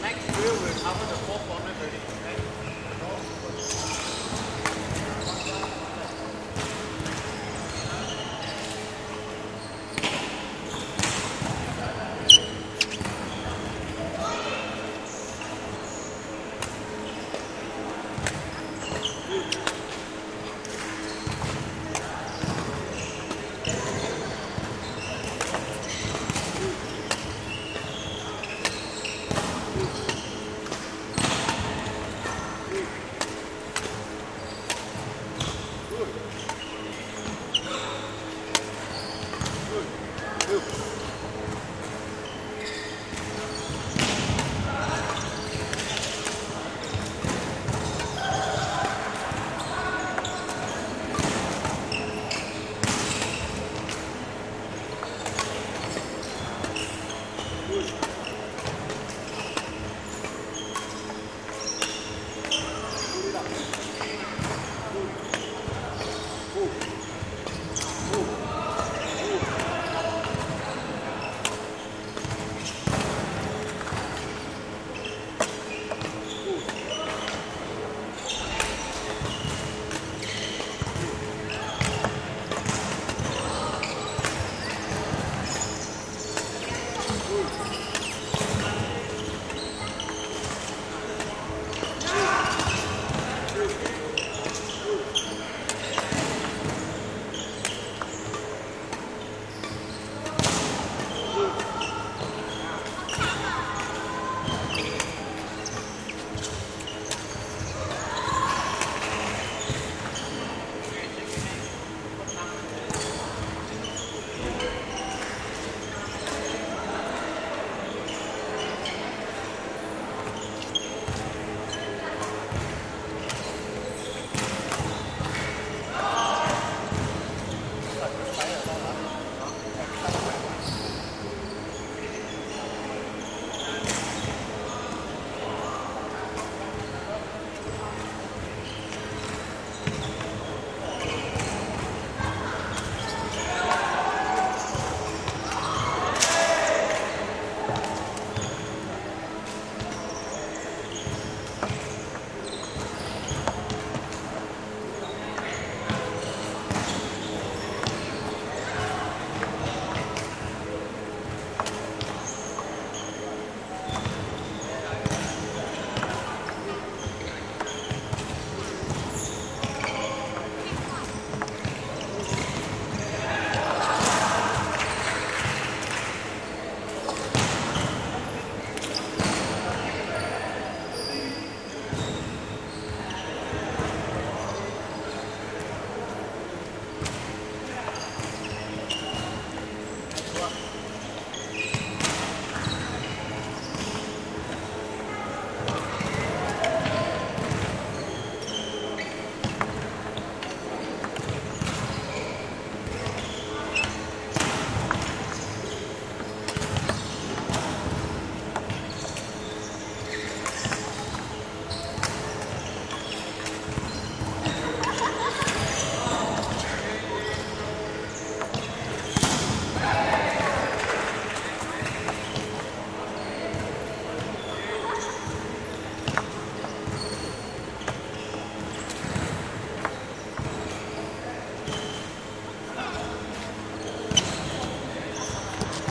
next wheel will cover the four corners already, right?